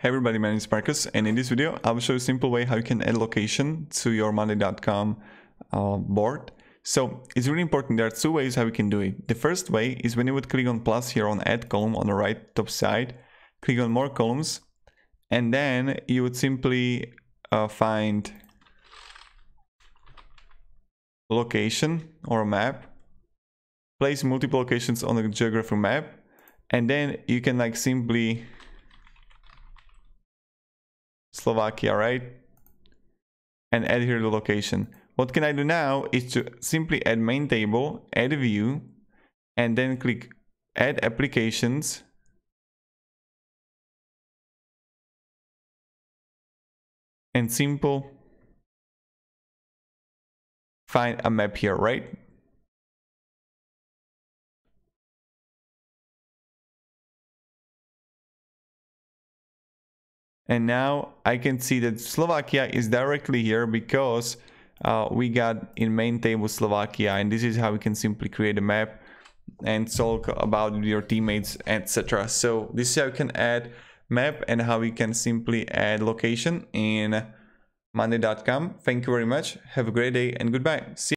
Hey everybody, my name is Marcus and in this video I will show you a simple way how you can add location to your monday.com uh, board. So it's really important, there are two ways how you can do it. The first way is when you would click on plus here on add column on the right top side, click on more columns and then you would simply uh, find location or map, place multiple locations on the geographic map and then you can like simply Slovakia, right? And add here the location. What can I do now is to simply add main table, add view, and then click add applications. And simple find a map here, right? And now I can see that Slovakia is directly here because uh, we got in main table Slovakia and this is how we can simply create a map and talk about your teammates etc. So this is how you can add map and how we can simply add location in monday.com. Thank you very much. Have a great day and goodbye. See